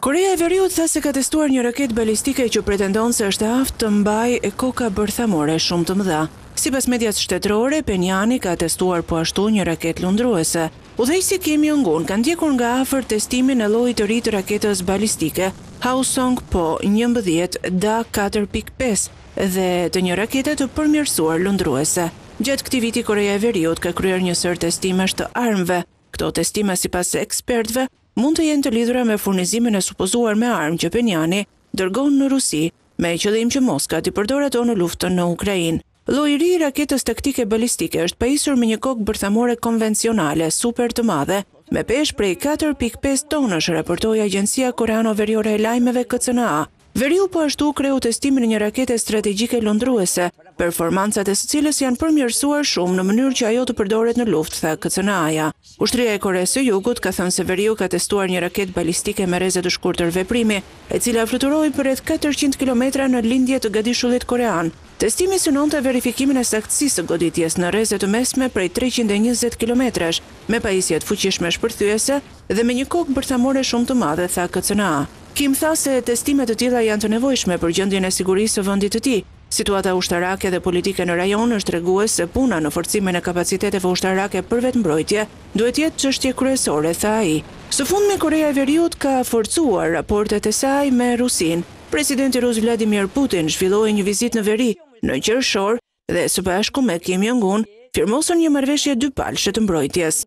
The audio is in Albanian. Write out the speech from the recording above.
Koreja e Veriut tha se ka testuar një raketë balistike që pretendon se është e aftë të mbajë koka bërthamore shumë të mëdha. Sipas medias shtetërore, Phenjani ka testuar po ashtu një raketë lundruese. Udhëheqësi Kim Jong Un ka ndjekur nga afër testimin e llojit të ri të raketës balistike Hwasong Po njëmbëdhjetë Da katër pikë pesë dhe të një rakete të përmirësuar lundruese. Gjatë këtij viti Koreja e Veriut ka kryer një sërë testimesh të armëve, Këto testime sipas ekspertëve mund të jenë të lidhura me furnizimin e supozuar me armë që Phenjani dërgon në Rusi me qëllim që Moska t'i përdorë ato në luftën në Ukrainë. Lloji i ri i raketës taktike balistike është pajisur me një kokë bërthamore konvencionale super të madhe, me peshë prej katër pikë pesë tonësh, raportoi agjencia koreano-veriore e lajmeve KCNA. Veriu po ashtu kreu testimin e një rakete strategjike lundruese, performancat e së cilës janë përmirësuar shumë në mënyrë që ajo të përdoret në luftë, tha KCNA-ja. Ushtria e Koresë së Jugut ka thënë se veriu ka testuar një raketë balistike me rreze të shkurtër veprimi, e cila fluturoi për rreth katërqind kilometra në lindje të gadishullit korean. Testimi synonte verifikimin e saktësisë së goditjes në rreze të mesme prej treqind e njëzet kilometrash, me pajisje të fuqishme shpërthyese, Dhe me një kokë bërthamore shumë të madhe, tha KCNA. Kim tha se testime të tilla janë të nevojshme për gjendjen e sigurisë së vendit të tij. Situata ushtarake dhe politike në rajon është tregues se puna në forcimin e kapaciteteve ushtarake për vetëmbrojtje duhet të jetë çështje kryesore, tha ai. Së fundmi Koreja e Veriut ka forcuar raportet e saj me Rusinë. Presidenti rus Vladimir Putin zhvilloi një vizitë në veri në qershor dhe së bashku me Kim Jong Un firmosën një marrëveshje dypalëshe të mbrojtjes.